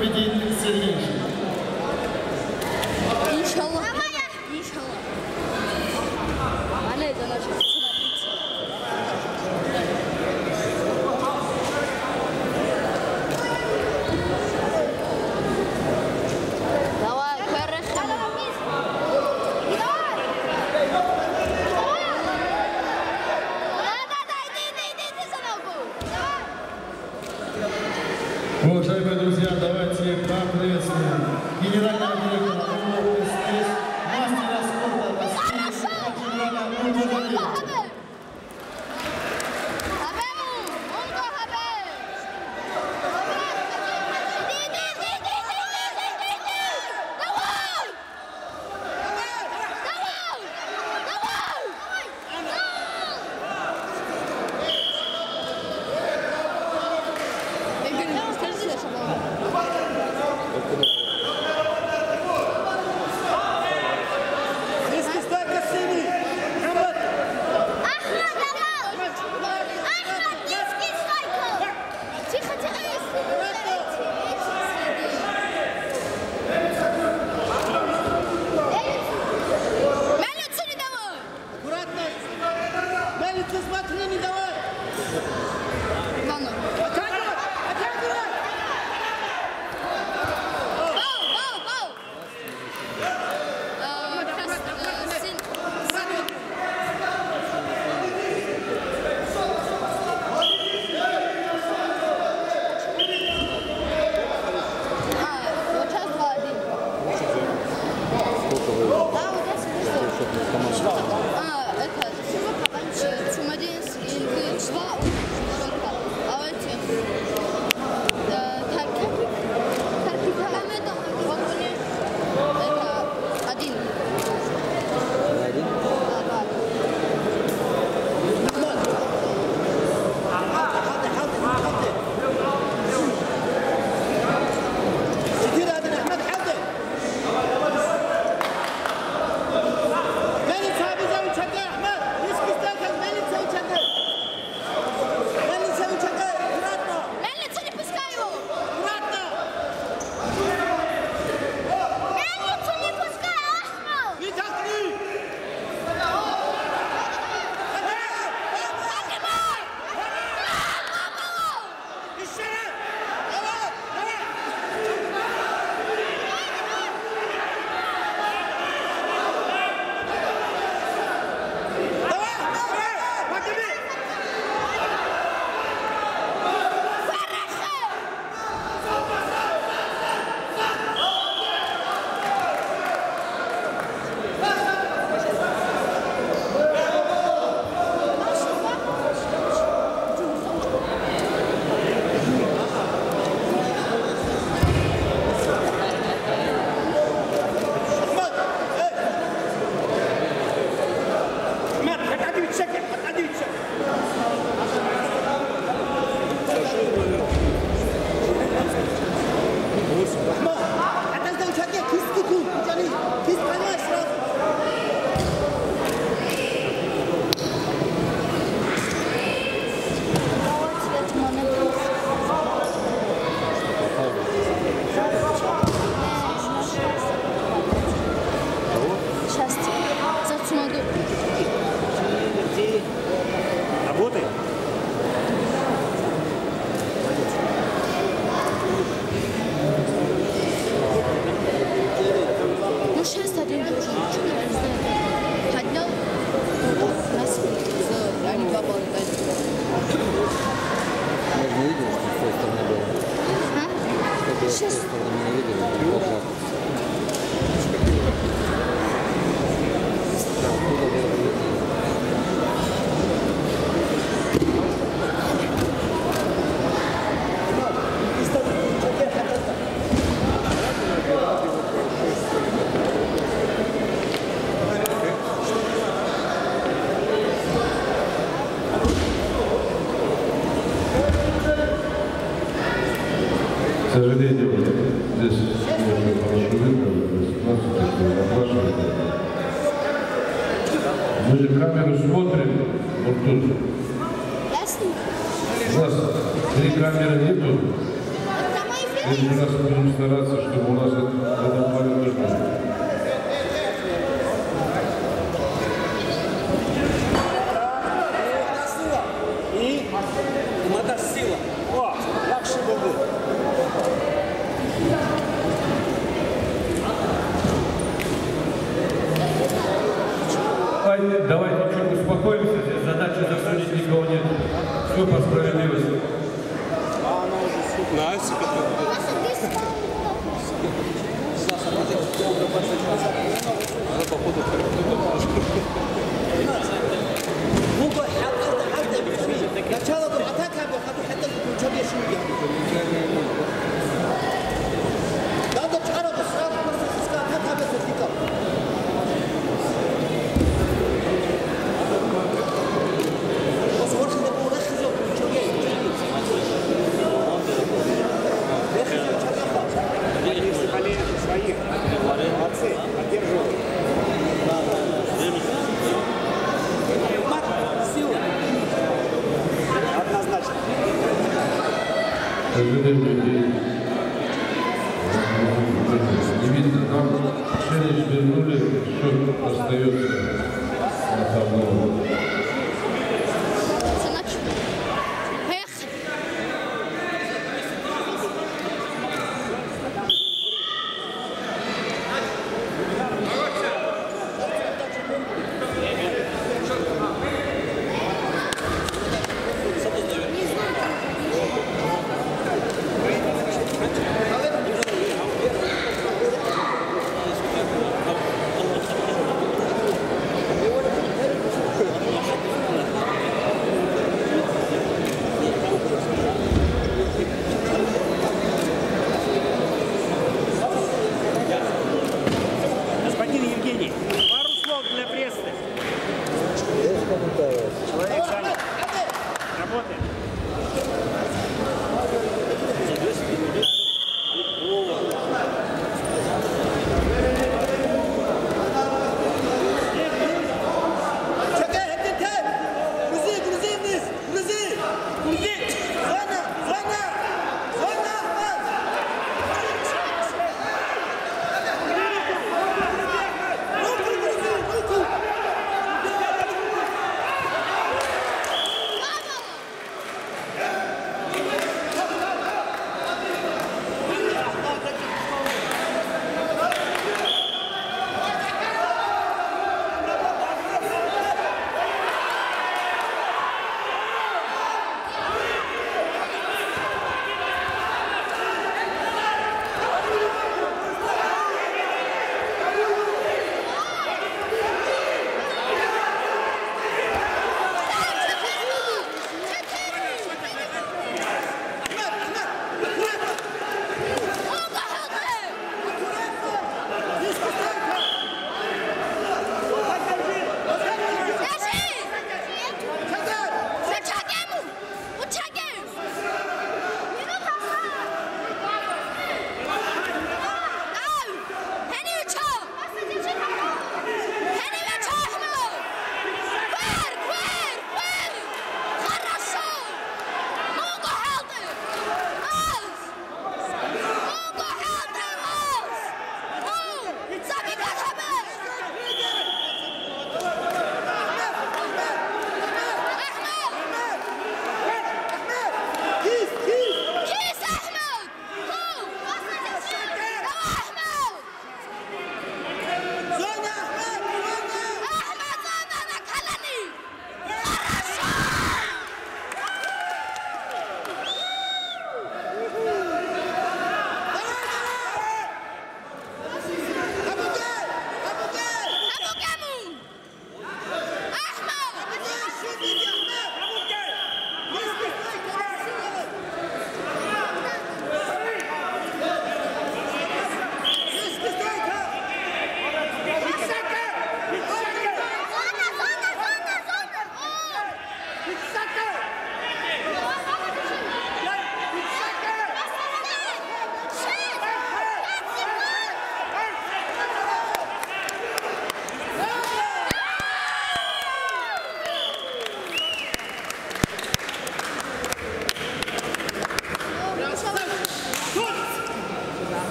begin the simulation. Guiñerac счастье. Завтра могу. Работай. Ну, сейчас один должен, что надо знать. Поднял, раз, за, они два балла дали. Можно видеть, что с той стороны было? А? Сейчас. С той стороны не видели, предусмотрен вот тут. У нас три камеры нету. И у нас будем стараться, чтобы у нас это было.